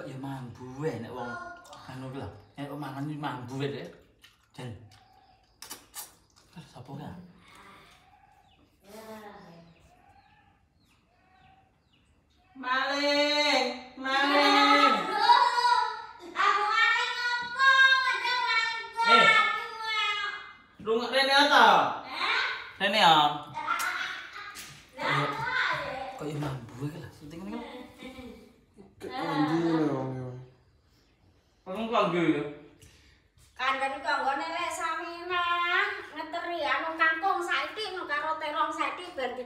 kok ya mambu weh nek wong anu kuwi lho nek kok mambu weh lho jan terus sapa Maling, maling. Aku eh, maling apa? Kadang maling gua. Rungok Rene atau? Hah? Rene ya.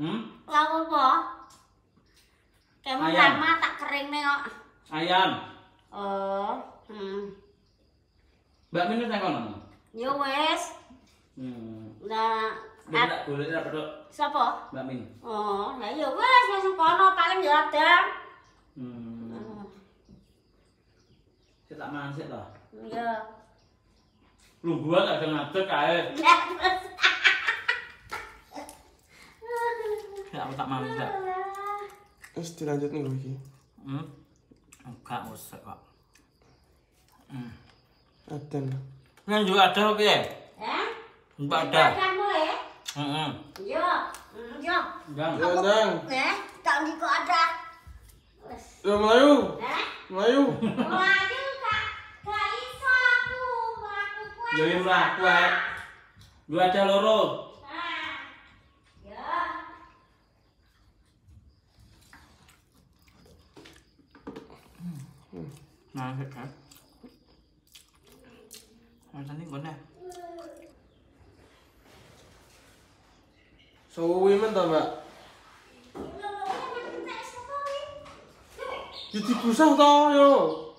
Hmm? Lah apa? Kamu lama tak kering nih kok. Ayam. Oh. Hmm. Mbak Min nang kono. Ya wis. Hmm. Lah Tidak boleh tidak pedok. Siapa? Mbak Min. Oh, lah ya wis wis kono paling ya adang. Hmm. Uh. Hmm. Kita mangan sik to. Iya. Lungguan gak ada ngadeg Enggak, aku tak mau enggak. Terus dilanjut nih lagi. Hmm? Enggak usah kok. Hmm. Ada. juga ada oke. ya? Eh? Enggak ada. Kamu ya? Heeh. Yo, yo. Jang. Yo, Jang. Eh, tak di kok ada. Yo, ya, Melayu. Eh? Melayu. Melayu kak. Gak iso aku ya, melaku kuat. Yo, Dua ada loro. 나이렇게 잘생긴 건데 소위면 다음에 유튜브 사다 요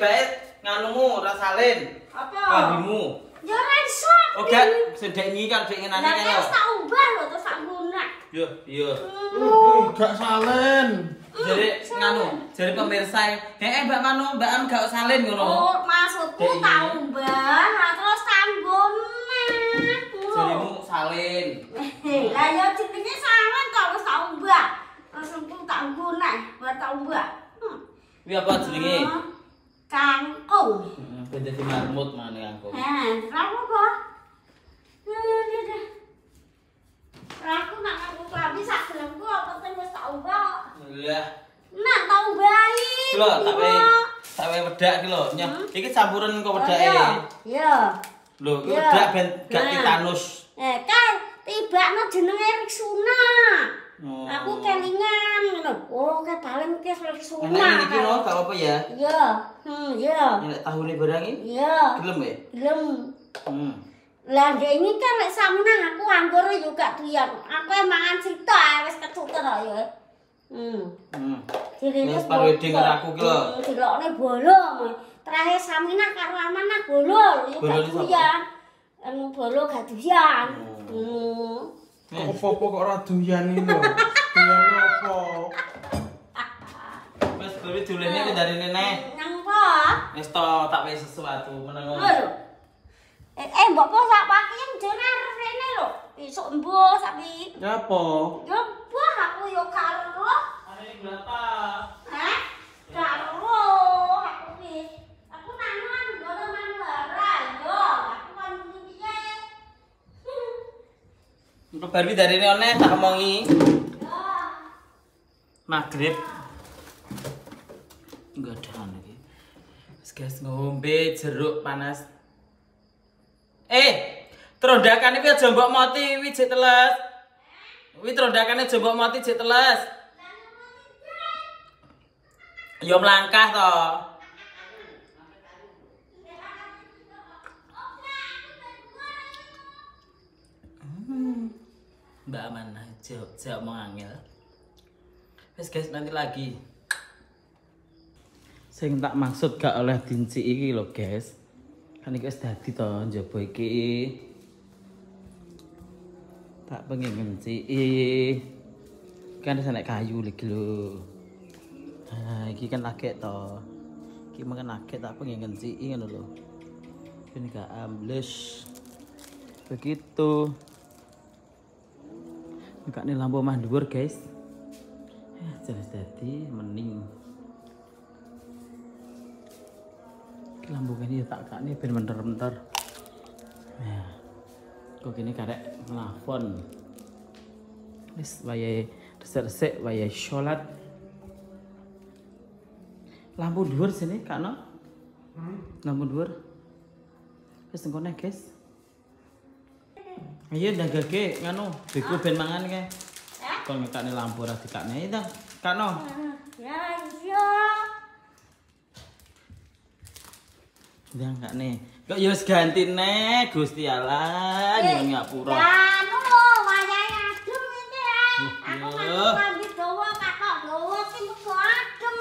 baik nganumu rasalin apa kamu ya rasa oke sedek ini kan sedek ini nanti kan ya tak ubah lho, terus tak guna iya iya enggak salin jadi nganu jadi pemirsa ya eh mbak mano mbak am gak usah salin ngono oh maksudku tak ubah terus tak guna jadi mu salin lah ya jadinya salin kalau terus tak ubah langsung tak guna eh, buat tak ubah hmm. ini apa jadinya? cangkung. Heeh, dadi marmut mane kangkung. Heeh, rangku apa? Rangku nak ngaku klambi sak gelemku apa penting wis tak ubah. Lah. Nak tau bayi. Lho, tak bayi. Tak bayi wedak iki lho. Nyok, hmm? iki campuran kok wedake. Iya. Iya. Lho, iki wedak ben gak titanus. Eh, kan tibakno jenenge Riksuna. Nah. Oh. Aku kelingan ngono. Oh, kayak paling kayak selalu sunah. Nah, ini loh, kalau apa ya? Iya. Hmm, iya. Ini tahu nih barang ini? Iya. Gelem ya? Gelem. Hmm. Lah dia kan lek sunah aku anggur juga tuyan. Aku yang mangan cita eh, wis kecuter ya. Hmm. Hmm. Wis paru ding denger aku ki lho. Hmm, dilokne bolong. Trahe Saminah karo Amanah bolong. Bolong tuyan. Anu bolong gak tuyan. Oh. Hmm. hmm. opo-opo kok ora doyan iki lho. Doyan opo? Wes kowe dolene ke dari nenek. Nang opo? Wes to tak wis sesuatu meneng. Eh, eh mbok kok sak pagi yang jenar rene lho. Esuk mbok sak iki. Ya aku yo karo. Ada ini Hah? Karo aku iki. Untuk Barbie dari ini oleh tak omongi. Maghrib. Enggak ada lagi. Guys ngombe jeruk panas. Eh, terondakane kuwi aja mbok mati wijik teles. Kuwi terondakane aja mbok mati jek teles. Yo melangkah to. Mbak Amanah jauh jauh mau ngangil. Wes guys nanti lagi Saya tak maksud gak oleh dinci iki loh guys kan iki wis dadi to njaba iki tak pengen ngenci. kan ada kayu lagi loh nah iki kan lagek toh, iki makan lagek tak pengen ngenci ngono loh Ini gak ambles begitu Enggak nih lampu mandur guys. Ya, jelas jadi mending. Lampu ini ya tak kak nih bener bentar. Nah, ya, kok ini karek melafon. Wis waya resek resek, waya sholat. Lampu dur sini kak no. Hmm? Lampu dur Wis engko guys. Iya ndang gage ngono, bego ah. ben mangan kae. Eh? Kon ngetakne lampu ora dikakne itu. Iya Kakno. Ah, ya iya. Ndang kakne. Kok yo ya ganti ne Gusti Allah eh, yo nggak pura. anu lho wayahe adem iki ya. Aku iya. mandi dawa kakak dawa ki mergo adem.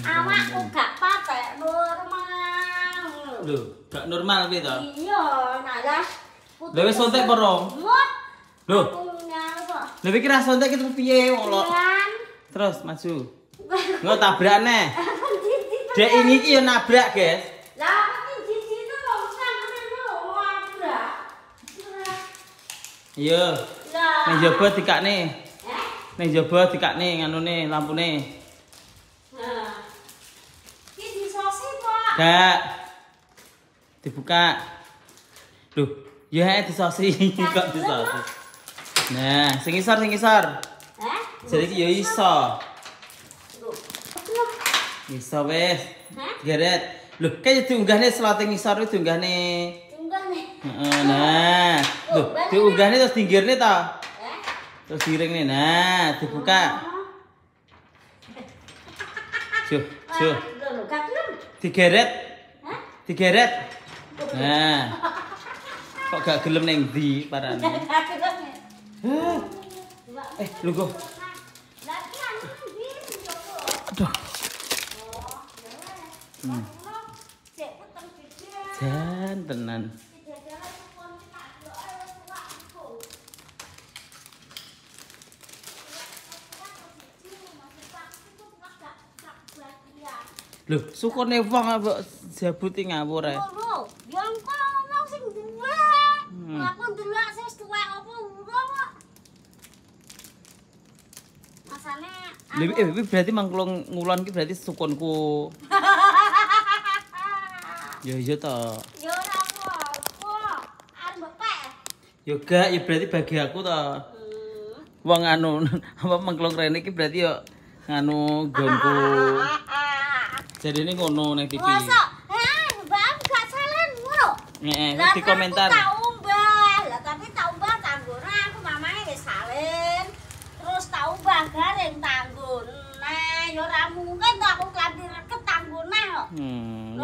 Awakku gak patek normal. Lho, gak normal piye Iya, nah ya. Lewe sontek porong. Loh. Lha kira sontek itu piye wong lo. Terus maju. nggak tabrak nih, Dek ini iki yo nabrak, guys. iya, iki situ wong nih, Nih nabrak. Iya. nih eh? nganu nih lampu nih, jaba dikakne nganune lampune. Pak. Dibuka. Duh, Ya disosi, kok disosi. Nah, sing isor sing isor. Eh? Hah? Jadi ya iso. Iso wis. Geret. kayaknya kayak diunggahne sloteng isor itu diunggahne. Diunggahne. Heeh, nah. Oh, Lho, diunggahne terus dinggirne ta? Eh? Terus nih Nah, dibuka. Oh, oh, suh, suh. Digeret. Hah? Digeret. Nah. kok gak gelem neng oh, hmm. di parane eh lu go aduh Jan tenan. Loh, eh, sukone wong apa jabuti ngawur Eh. Blewi eh, berarti mangklung ngulon ki berarti sukunku. Ya iya ta. Yo ora aku. Are bapak. Yo gak ya berarti bagi aku ta. Hmm. Wong anu apa mangklung rene ki berarti yo anu gonku. Jadi ini ngono nek iki. Masa? Eh, gak salah ngono. Heeh, di komentar.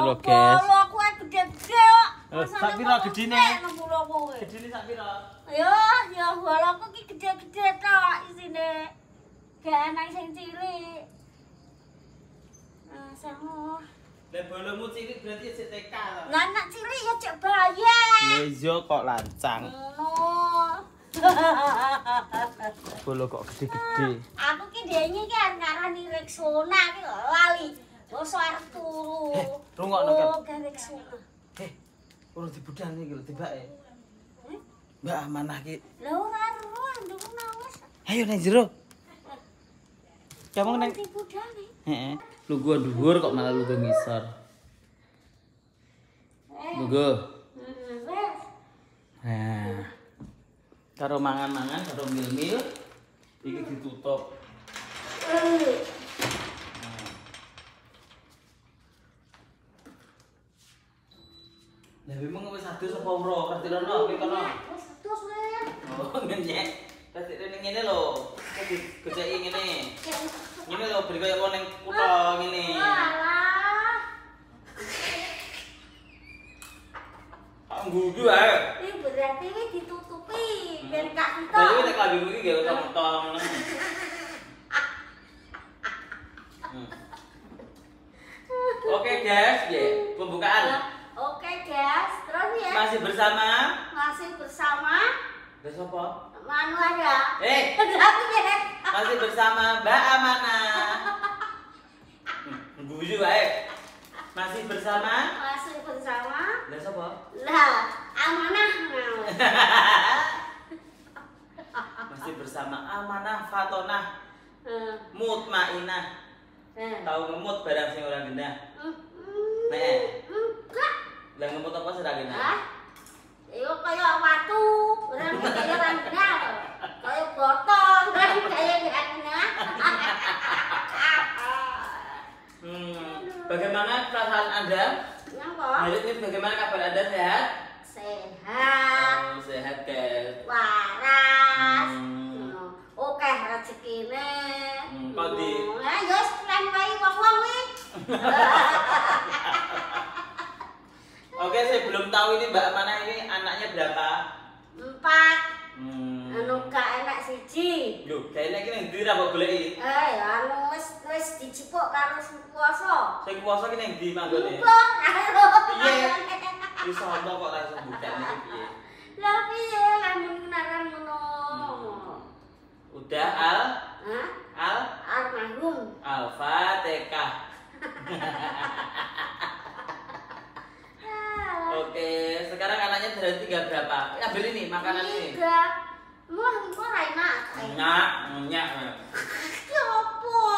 Sapi lo guys. Kalau aku gede kok. Sapi lo gede nih. Gede nih sapi lo. Ayo, ya kalau aku ki gede-gede tak di sini. Gak enak sing cilik. Nah, sama. Lah bolomu cilik berarti ya cek TK lah. anak cilik ya cek bayi. Wis yo kok lancang. Bolo kok gede-gede. Aku ki dhewe iki arek ngarani Rexona ki lali. Oh suartu. Heh, rungokno kan. Oh garek sumpah. Heh, urus dibudhal iki gitu, tiba tibake. Eh. Mbak hmm? manah ki. Lho ora ero nduk nangis. Ayo nang jero. Kamu nang dibudhal. Eh. Heeh. Lu gua dhuwur kok malah lu ngisor. Eh. Lu gua. Nah. Karo mangan-mangan karo mil-mil iki ditutup. Lah memang wis adus apa ora? Kertilan lho iki kono. Wis adus wae. Oh, ngene. Dadi rene ngene lho. Gojeki ngene. Ngene lho beri koyo ning kutha ah, ngene. Alah. Anggudu ae. Eh? Iki berarti iki ditutupi hmm. ben gak ketok. Lah iki nek lagu iki ya, gak hmm. Oke guys, ya pembukaan guys Terus ya. Masih bersama? Masih bersama. Besopo? Manu ada. Eh. Ya. Masih bersama Mbak Amana. Guyu baik Masih bersama? Masih bersama. Mbak sapa? Lah, Amanah. Masih bersama Amana Fatona? Hmm. Mutmainah. Hmm. Tahu ngemut barang sing orang gendah Hmm. hmm. Nek. Enggak. Lah ngemut apa sih ragena? Hah? Iyo kaya watu, orang kaya ragena to. Kaya botol, orang kaya ragena. hmm. Bagaimana perasaan Anda? Napa? Hari ini bagaimana kabar Anda sehat? Sehat. Hmm, sehat, guys. Waras. Hmm. hmm. Oke, okay, rezekine. Hmm, kok di? Hmm. Oke, saya belum tahu ini Mbak Mana ini anaknya berapa? Empat. Hmm. Anu gak enak siji. Lu gak enak ini ndi ra kok goleki? Eh, ya anu wis wis dijipuk karo puasa. Sing puasa ki ning ndi manggone? Lupung. Piye? Wis ono kok ra sembukane iki piye? Lah piye lamun kenaran ngono. Hmm. Udah al? Hah? Al? Almarhum. Al-Fatihah. Oke, sekarang anaknya dari tiga berapa? Ambil ini makanan ini. Tiga. Wah, kok enak. Enak, nyak. Sopo?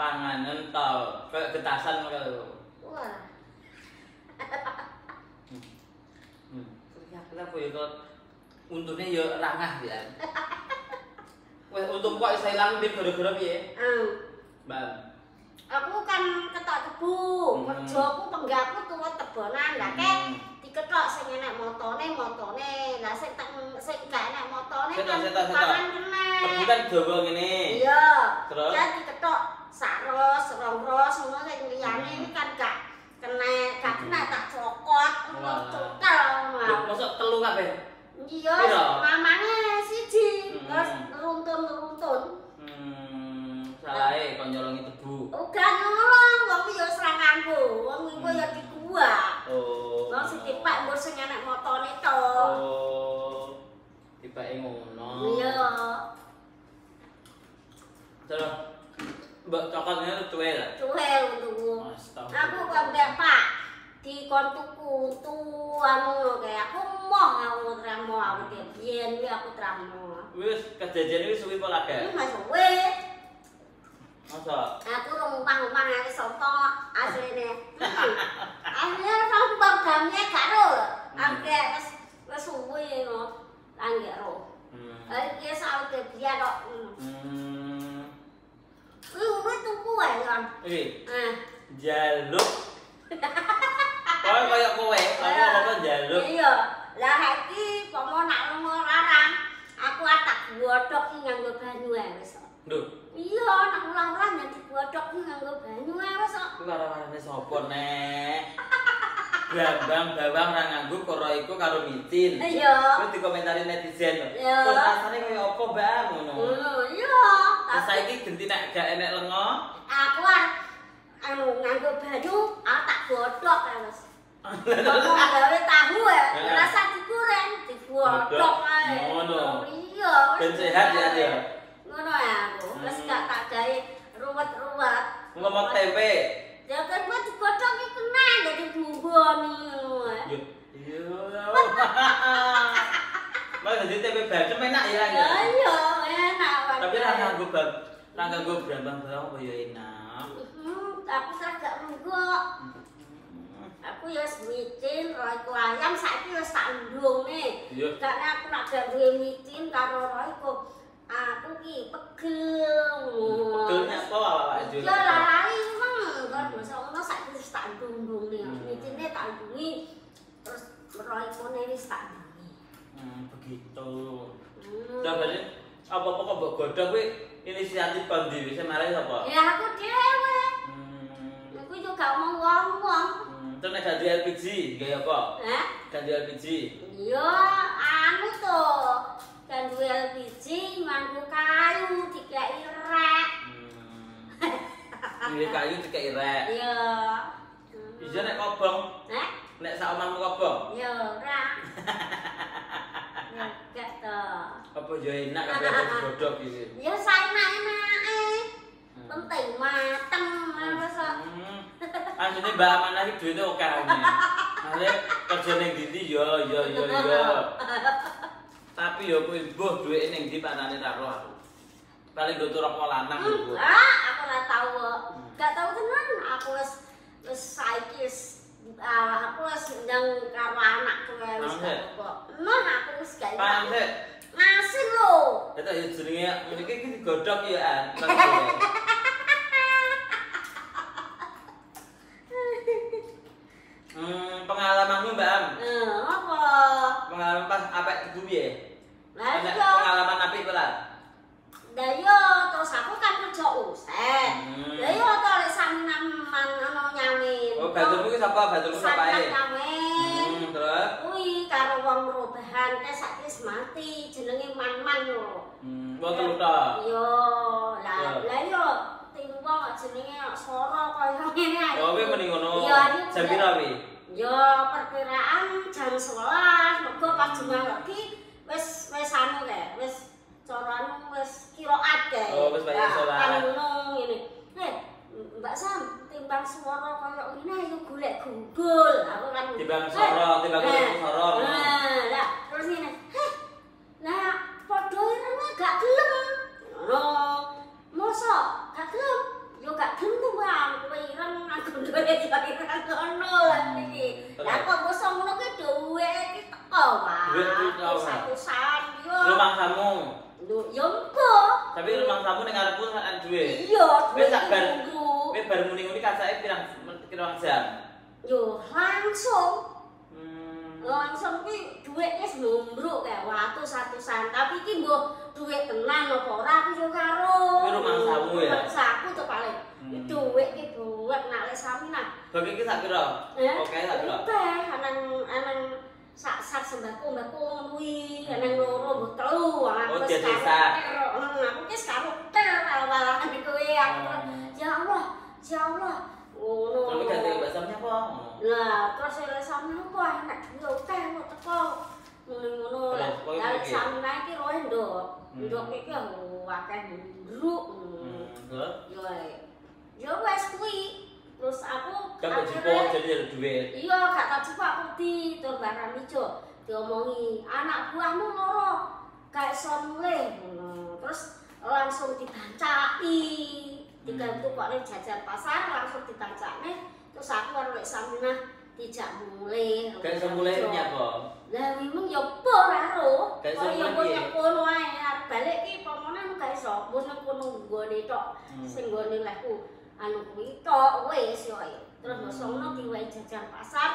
Panganan tau, kayak getasan kalau. Wah. Hmm. hmm. Ya, ya, Terus ya kok untungnya ya rangah ya. Wah, untung kok saya langit gara-gara piye? Mbak. aku kan ketok tebu hmm. kerja tuwa, tebonan lah hmm. diketok sing enak motone motone lah sing sing gak enak motone kan tangan kena kan jowo ngene iya terus ya diketok saros rongros ngono sing liyane hmm. kan gak kena gak hmm. kena tak cokot wow. cokel masuk telu kabeh iya mamane siji hmm. terus runtun-runtun Salahe kon itu bu. Uga nyolong, wong ku ya serakanku, wong iku ya hmm. di gua. Oh. Wong si tipak mbur sing enek motor itu Oh. Tipake ngono. Iya. Terus Mbak coklatnya tuh cuel. Cuel tuh. Aku kau mbak Pak di kontuku tuh anu kayak aku mau aku mau aku dia aku aku mau. Wis kejadian iki suwi pola kayak Wis suwi. aku rumpang rumpang aku songko asli nih akhirnya aku bang jamnya karo ambil terus terus subuh ya no tanggi ro hari hmm. ini selalu kerja dok Wih, udah tunggu ya, Eh, jaluk. Kau kaya kowe, kamu eh. apa kok jaluk? Iya, lah hati, kamu nak lu rarang Aku atak godok yang gue banyu ya, besok. Iya, nak ulang ulang yang dibodok nganggo banyu ae eh, sok. Ku karo arane sapa, Nek? Bambang bawang ra nganggo karo iku karo micin. Iya. Ku dikomentari netizen. Iya. Kok rasane koyo opo, Bang? Ngono. Iya. Tapi saiki genti nek gak enek lengo. Aku ah, anu nganggo banyu, aku tak bodok ae, eh, Mas. Kamu gawe tahu ya, eh, rasa dikuren, dibodok ae. Ngono. Iya. Ben sehat ya, dia. ngono aku. Ya, Terus hmm. gak tak gawe ruwet-ruwet. Ngomong tempe. Ya kan buat godhong iku nah dadi bumboni ngono. Ya. Yo. Mas jadi tempe bacem enak ya. Ya iya, enak. banget. Tapi ra nganggo bab, ra nganggo brambang bawang apa ya enak. Hmm, aku serah gak nunggu. Hmm. Aku ya micin, roy ku ayam saiki wis tak ndung nih. Karena iya. aku nak gak duwe micin karo roy aku ki pegel pegelnya apa ya lari kan kan masa orang saya itu tak tunggung nih ini cinta tak tunggu terus meroyok pone ini tak tunggu hmm, begitu udah hmm. balik apa apa kok goda gue inisiatif bandi bisa marah apa ya aku dewe hmm. aku juga mau ngomong uang itu nih ganti LPG gak apa? kok ganti LPG iya anu tuh duel biji mangku kayu dikai rek hmm. Ini iya, kayu dikai rek iya iya nek kobong nek nek sak omahmu kobong iya ora enggak to apa yo enak kabeh digodhog gitu. ya saenak-enake hmm. penting mateng wis hmm. Anjene Mbak Amanah iki oke akeh. Mare kerja neng ndi yo iya, yo iya, yo yo. Tapi ya kuwi mbuh duweke ning ndi panane karo aku. Paling gotur apa lanang hmm, aku. Ah, aku ora tau. Enggak tau tenan. Aku wis wis saiki wis ah, aku wis ndang karo anakku wis kok. aku wis gak iso. Pamit. Masih lho. Ya to jenenge ngene iki digodhok ya. suara kaya oh, ngene ayo golek gumpul aku kan timbang suara timbang eh, suara nah lah terus ngene lah padha gak gelem ngono moso gak gelem yo gak aku ireng aku ndole di bagi kan ngono lah hmm, iki lah kok Ya Yo langsung. Hmm. Langsung ki duitnya sembruk kayak waktu satu san. Tapi ki bu duit tenan lo pora aku yo karo. Ini rumah kamu ya. Rumah aku tuh paling. Hmm. Duit ki buat nak le sami nak. Bagi kita kira. Eh? Oke lah kira. Teh anang anang sak sak sembako sembako nui hmm. anang loro bu telu. Oh jadi sak. Hmm, aku kis karo ter awal-awal aku oh. ya Allah ya Allah ngono. Kamu ganti bahasanya apa? Lah, terus saya lihat sama kok enak juga, oke, mau teko. Ngono-ngono, lalu sama ini itu roh itu. Itu itu yang wakil buruk. Ya, ya, hmm, ya, eh. Terus aku, kan gak jadi ada duit. Iya, gak tau jumpa aku di, itu barang itu. Diomongi, anak buahmu loro, kayak somle. Terus langsung dibancai. tiga itu kok jajan pasar langsung ditancak nih terus aku harus lek samina tidak mulai kan semulai nya kok lah memang ya pol raro kalau ya pol ya pol wae balik ki pomone mung gak iso mus nang kono nggo ne tok hmm. sing nggo ne anu kuwi tok wis yo terus hmm. mosok ngono diwae jajan pasar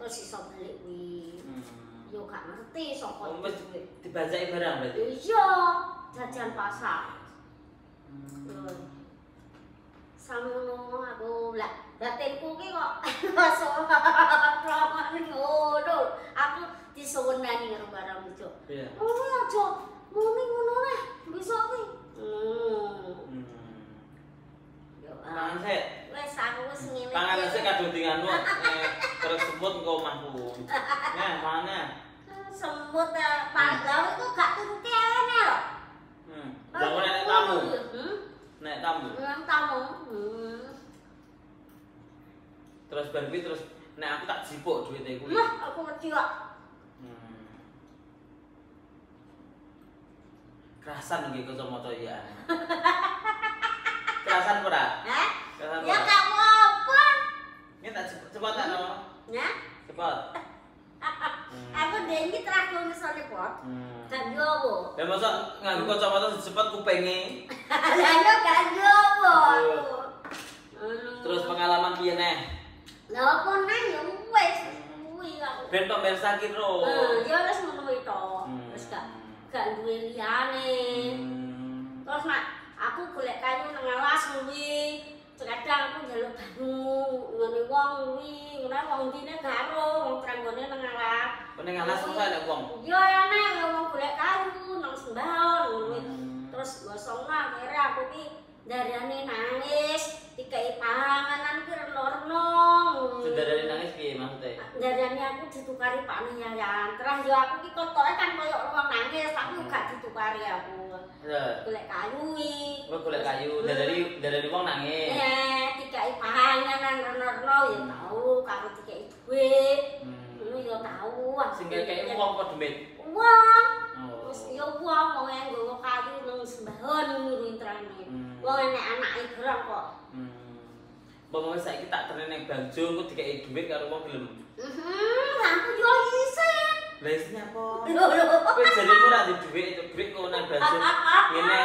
terus iso balik kuwi hmm. yo gak ngerti sapa oh, so, wis dibajaki barang berarti iya jajan pasar Loh. Hmm. sambil ngomong aku lah batinku ki kok masuk ngono aku disewendani karo barang bojo yeah. ngono aja muni ngono lah besok ki pangan hmm. hmm. ya, ah. sik pangan hmm. sik kadung eh, terus semut engko omahku nah mana semut itu eh, gak turuti ana lho hmm tamu oh, nek tamu ulang tamu terus bar terus nek aku tak jipuk duitnya kuwi mah aku ngerti kok hmm. kerasan nggih kacamata ya kerasan ora Hah? kerasan ya kamu apa ini tak jipuk cepat tak no ya cepat Aku dia ini terakhir misalnya pot, kan dia bu. Ya masa nganggu kacamata secepat kupengi. Lalu kan dia bu. Terus pengalaman dia neh. Lalu aku neng ya wes, wih Ben pemirsa sakit ro. Dia harus menemui to, terus hmm. gak gak dua liane. Hmm. Terus mak aku kulek kayu tengah las mui. Terkadang aku jalur bangun, ngani wong mui, ngani wong dina garuk. ini nengah lah nengah susah semua ada uang iya ya neng ya uang boleh kayu nang sembahon hmm. terus gosong lah akhirnya aku pi dari ini nangis tiga ipanganan kira lorno dari ini nangis pi maksudnya ah, dari ini aku ditukari pak minyak ya terus ya aku pi kotor kan koyok uang nangis tapi hmm. gak ditukari aku boleh kayu nih oh, boleh kayu dari dari uang nangis iya eh, tiga ipanganan kira lorno ya tahu kalau tiga itu gue hmm. lu yo tau wah sing kaya wong kok men wong oh. wis yo wong wong yang gowo kayu nang sembahan ngurung trane hmm. wong enek anak e gerak kok Bapak hmm. wis saiki tak trene nang Banjo engko dikeki duit karo wong gelem. Heeh, mhm, aku yo isin. Lah isine apa? Wis jadi ora nah, di duit, duit kok nang Banjo. Ah, ah, ah, ngene,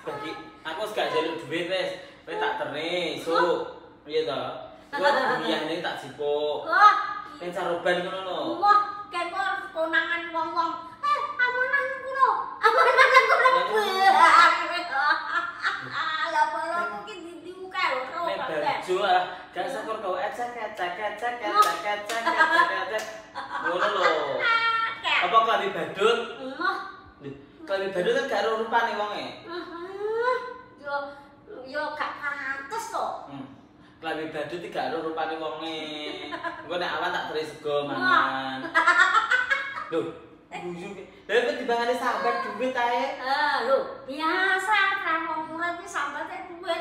bagi aku gak jaluk duit wis, wis tak trene, so. Iya toh Kok duwiane tak jipuk. Kok? Kayak caroban gitu loh. Wah, kayak harus konangan wong-wong. Eh, aku nang kuno. Aku nang kuno. Lah, aku mungkin di dibuka loh. Ini baju lah. Gak sakur kau ecek, ecek, ecek, ecek, ecek, ecek, ecek. Gue loh. Apa kali badut? Wah. Kali badut kan gak rupa nih wongnya. Yo, yo, gak pantas kok. Hmm. Klambi badut tiga lu rupanya wongi Gua naik awan tak beri sego mangan Loh, bujuk Lalu gua dibangani sabar duit aja Eh, lu, biasa kan wong murid ini sabar teh duit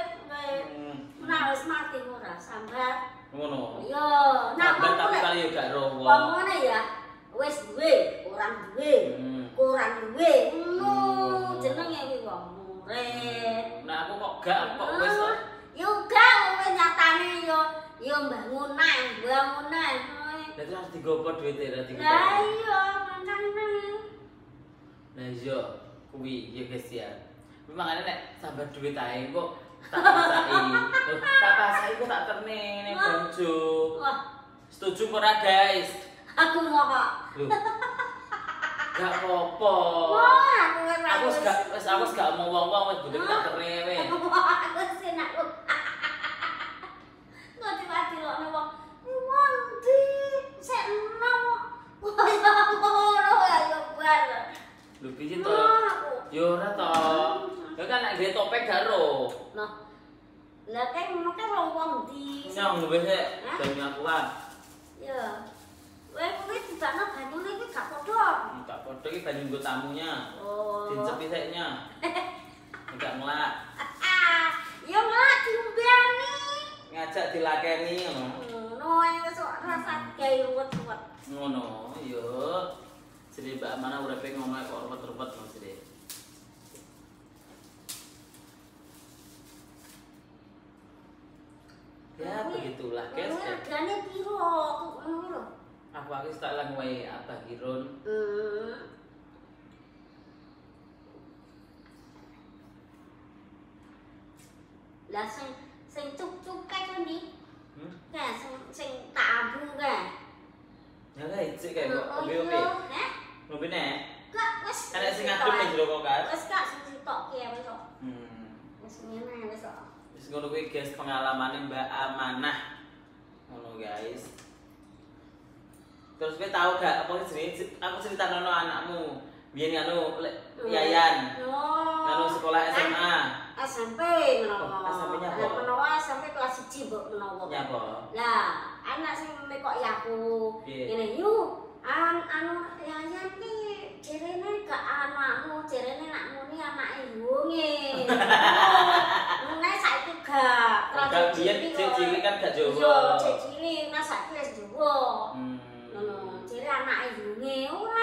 hmm. Nah, wis mati ngurah, sabar Ngono? Yo, nah, sabar tapi kali ya gak roh wong Wong ya, wis duit, kurang duit hmm. Kurang duit, ngono hmm. Jeneng ya wong murid Nah, aku kok gak, kok wis kok juga mungkin nyatanya yo yo bangunan bangunan berarti harus digopot duitnya berarti ya iya makanya nah iya kuwi ya guys ya memang ada nek sabar duit aja kok tak pasai tak pasai kok tak terning nih bangjo setuju pernah guys aku mau kok gak popo aku gak aku gak mau wong wong wes butuh tak terning nih aku sih nak ngelok wong ngondi sik enom koyo ngono ya bar Lu piye to yo ora to ya kan nek dhewe topeng garo nah lah kan ngono kan wong di nyong luwih sik aku kan ya Weh, kowe dibakno banyune iki gak padha. Gak padha iki banyu tamunya. Oh. Dincepi seknya. Enggak ngelak. Ya ngelak diumbani ngajak dilakeni ngono. Ya, hmm, oh, iya, ngono rasa kayak ruwet-ruwet. Ngono, yo. Iya. Jadi Mbak Mana urip e ngomong kok ruwet-ruwet ya, ya. ngono sedih. Ya begitulah, guys. Regane piro Aku aku tak lang wae Abah Hirun. Heeh. Hmm sing cuk-cuk kae Condi. Hmm? Kae nah, sing sing tabu kae. Ya kae cek kae kok opo opo. Hah? Ngombe nek. Kok wis ana sing ngadep eh? ning jero kok kae. Wis kok sing sitok ki ya, wis kok. Hmm. Wis ngene wis kok. Wis ngono kuwi guys pengalamane Mbak Amanah. Ngono guys. Terus gue tau gak apa jenenge aku cerita nono anakmu? biyen anu oh. yayan oh. anu sekolah SMA SMP oh, menawa SMP nya kok menawa SMP kelas 1 mbok menawa ya kok lah anak sing mekok ya aku ngene yu an anu yayan ki jerene ke anakmu jerene nak muni anak ibu nge mulai saat itu ga kalau dia cili kan gak jowo iya cili nah saat itu ya jowo jadi anak ibu nge ora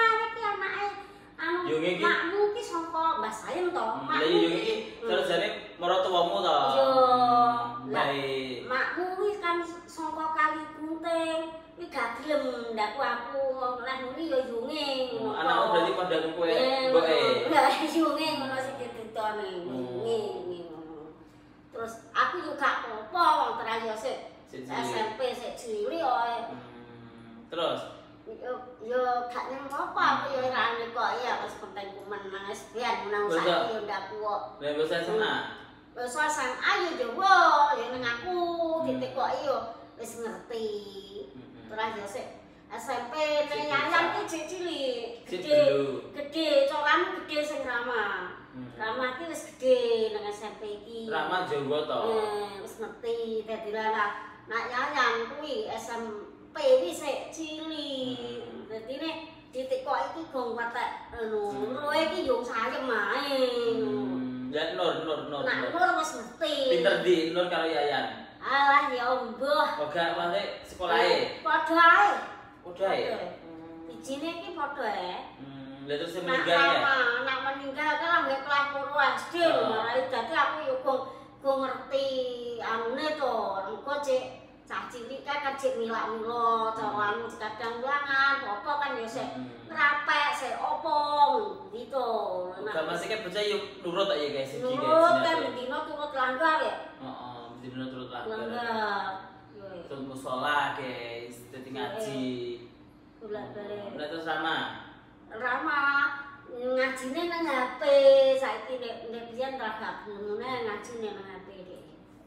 anu yungi makmu ki sapa mbah sayang to hmm, makmu ya yungi terus jane marang tuwamu to yo hmm, baik makmu ki kan sapa kali kunting iki gak gelem ndaku aku wong lah muni yo yunge hmm, anak berarti pandang kowe mbok e lah ngono sing ditetone ngene terus aku juga gak apa-apa wong terayose SMP sik cilik oe terus yo gak nang apa aku yo ora ngerti kok iya pas penting ku menang sekian menang saya yo ndak kuok wis sana wis sana ayo yo wo yo nang aku titik hmm. kok wis ngerti hmm. terus yo SMP nek nyanyam ku cilik gede gede coran gede sing rama hmm. Rama iki wis gede nang SMP iki. Rama Jawa to. Heeh, wis ngerti dadi Nak nyanyam kuwi SMP peri se cili jadi hmm. ne titik kok iki gong kata anu hmm. roe iki yo sayang mae hmm. ya nur nur nur nah nur mesti pinter di nur karo yayan alah ya mbuh oga wae sekolahe padha ae padha ae ijine iki padha ae Lha terus meninggal ya? Nak meninggal kan lah kelas puru SD oh. lho. Jadi aku yuk gue ngerti anu nih tuh. cah cilik kan kan cek milak cawan hmm. kadang belangan popo kan ya saya hmm. rapi saya opong gitu nah Udah masih kan percaya yuk nurut aja ya guys nurut kan bedino turut langgar ya oh bedino turut langgar langgar turut musola guys jadi iya. ngaji bolak balik bolak terus sama rama ngajine nang HP saiki nek nek pian ra gak ngene ngajine nang HP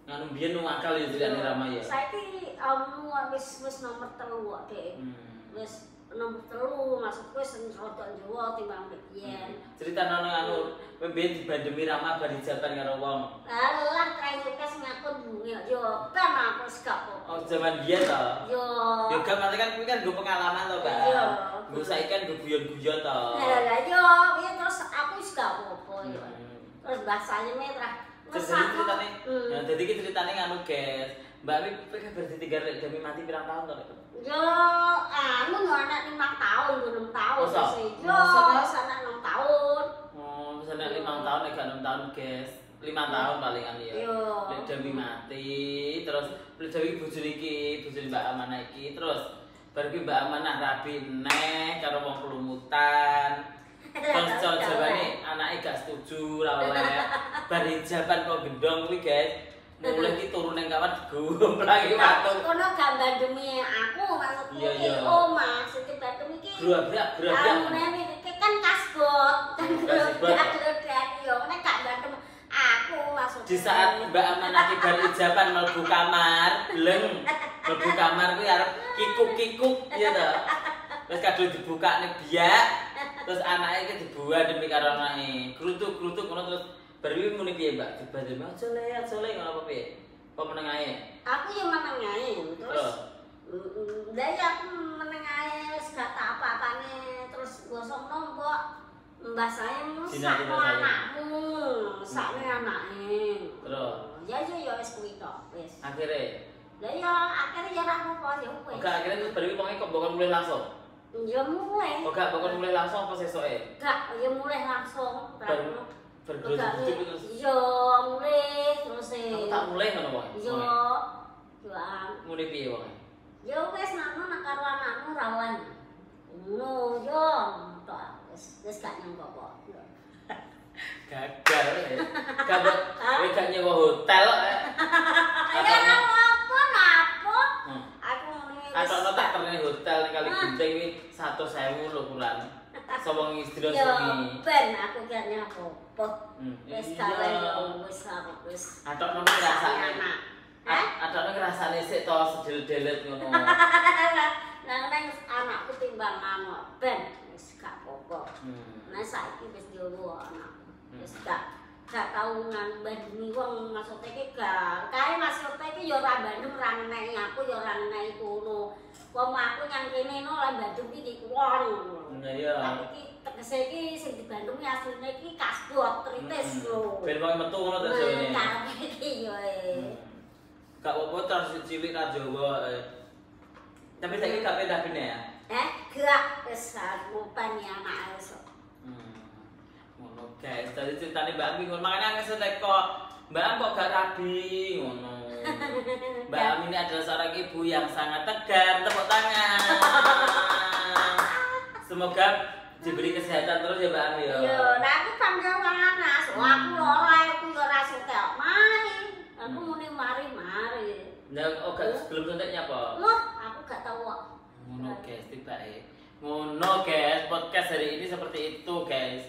nganu biyen nu akal ya tidak ramai ya saiki um, wis wis nomor telu kok dek hmm. wis nomor telu maksudku wis rada Jawa timbang biyen hmm. cerita nang anu mbiyen dibandemi ramah bar dijatan karo wong alah kae kes ngaku duwe ya. yo kan aku sekap oh zaman biyen ta yo yo gak mate kan kuwi kan gue pengalaman to kan iya. yo gue saiki kan gue guyon-guyon to lah yo kuwi iya, terus aku wis gak apa-apa yo hmm. terus bahasanya metrah ceritanya, nah, hmm. nah, jadi ceritanya nganu guys. Mbak Ami pikir berarti tiga demi mati berapa tahun to rek. Gitu? Yo, anu yo anak 5 tahun, enam tahun sih. Yo, sana enam tahun. Oh, sana lima tahun nek ya enam tahun guys. lima tahun palingan ya. demi mati, terus Dewi bojone iki, bojone Mbak Amanah iki, terus pergi Mbak Amanah rabi neh karo wong kelumutan. coba nih, anaknya gak setuju ra oleh. bar hijaban kok gendong kuwi guys mulai hmm. ki turun nang kamar digomplang iki watu kono gambar demi aku iya iya oh maksud e batu iki gerak gerak gerak kan kasbo kan gerak gerak yo nek gak bantem aku maksud di saat Mbak Amanah ki bar hijaban mlebu kamar bleng mlebu kamar kuwi arep kikuk-kikuk ya ta Terus kadul dibuka nih biak, terus anaknya ke dibuat demi karena ini. Kerutuk, kerutuk, kerutuk, terus berwibu muni piye mbak jadi banget soleh soleh nggak ya. apa piye menengahnya aku yang menengahnya terus dari mm, ya, aku menengahnya terus gak tak apa nih terus gosong nombok mbak saya mau anakmu nih anaknya terus ya ya ya wes kuito akhirnya lah ya akhirnya ya aku kok ya wes oke akhirnya terus berarti pokoknya kok bukan mulai langsung ya mulai oh enggak bukan mulai langsung apa sesuai enggak ya mulai langsung bergerak itu yo mulai terus aku tak mulai kan apa yo doang mulai piye wong yo wes nangno nak karo anakmu rawan lo yo to wes wes gak nang kok gagal ya gak gak nyewa hotel ayo apa apa hmm. aku mau atau tak pernah hotel kali gunting ini satu sewu lo pulang Sawang istri dan iya, suami. Ben aku ki nek apa. Wis gawe wis wis. Atok nang rasane. Atok nang rasane sik to sedel-delet ngono. Nang nang anakku timbang anak ben wis gak apa-apa. Hmm. Nah saiki wis diowo anakku. Hmm. Wis gak gak tau nang bandingi wong maksudnya ki gak kae maksudnya ki yo ya ora bandem ra aku yo ya ora ngeneki kono wong aku nyang kene no lan bandem iki kuwon Bener ya. Tapi ki tegese ki sing di Bandung ya asline ki kasku otritis lho. Hmm. Ben wong metu ngono ta jane. Tapi ki yo. Kak opo ta cilik ra Jawa. Eh. Tapi saiki gak beda hmm. bener ya. Eh, gak besar ngupan ya anak iso. E, hmm. Ngono guys, tadi Mbak Ami ngono makane aku seteko. Mbak Ami kok gak rabi ngono. Mbak Ami ini adalah seorang ibu yang sangat tegar, tepuk tangan. Semoga diberi kesehatan terus ya Mbak Ami ya. Iya, nah aku kan kawanas, hmm. aku ora aku yo ora setel. Mari, aku hmm. muni mari mari. Nah, oh gak sebelum conteknya apa? Loh, aku gak tahu kok. Ngono guys, tiba ya. Ngono guys, podcast hari ini seperti itu guys.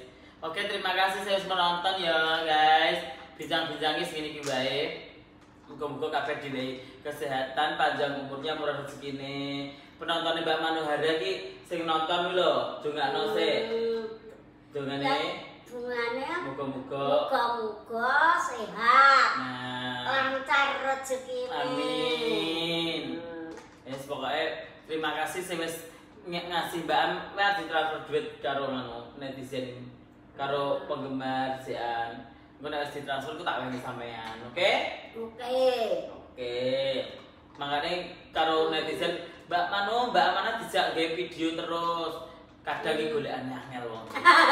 Oke, terima kasih saya sudah menonton ya guys. Bincang-bincangnya segini baik. Buku-buku kafe di kesehatan, panjang umurnya, murah ini penontonnya Mbak Manuhara ki sing nonton lho, dongakno sik. Hmm. Dongane nih, ya? muga-muga muga-muga sehat. Nah. Lancar rezeki. Amin. Hmm. pokoknya terima kasih sing wis ngasih Mbak Am di transfer duit karo ngono netizen karo penggemar Gue Engko di transfer ku tak wengi sampean, oke? Okay? Oke. Okay. Oke. Okay. Makane karo netizen Mbak Manu, Mbak Amana dijak gawe video terus. Kadang iki golekane angel wong.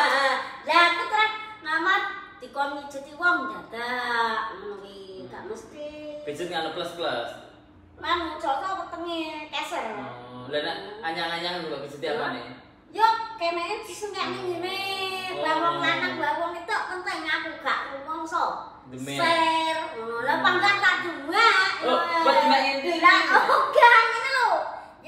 Lah aku terus ngamat dikon ngijeti wong dadak ngono kuwi, gak mesti. Pijet ngano plus-plus. Manu cocok wetenge keser. Oh, lah nek anyang-anyang lho pijeti apa nih? Yo, kene disengkane ngene. Bawang oh. lanang bawang itu penting aku gak rumangsa. Share, ser Lah hmm. pangkat tak dua. Oh, kok cuma ngene. Lah, oh, gak lho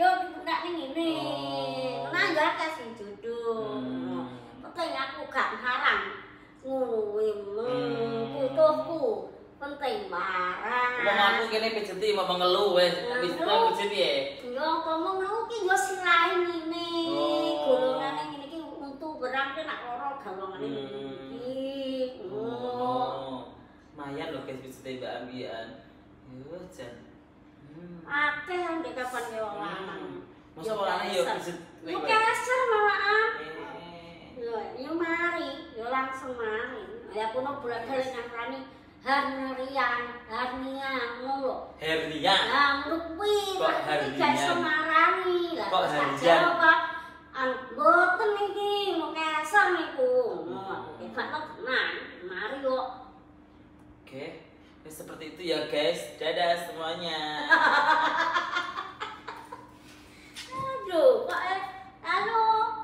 yo nak ning ini, oh. nang yo kasih jodoh hmm. penting aku gak ngarang ngono kuwi hmm. butuhku penting barang wong aku kene pijeti mau ngelu wis wis tau pijeti ya yo kamu ngeluh ki yo sirahe ngene oh. golongane ini ki untuk berang ki orang lara ini. Hmm. iki oh mayan loh guys pijeti Mbak Ambian yo jan akeh yang di kapan ya wong lanang masa lanang ya mari langsung mari ya kuno bulan dari nasrani Harnian, Harnian, ngono. Hernian. Nah, ngono kuwi kok semarani. Lah kok Harnian. Kok anu, boten mau kasar niku. Ngono. Hmm. Gak tenang, mari kok. Oke ya, seperti itu ya guys dadah semuanya aduh kok eh, halo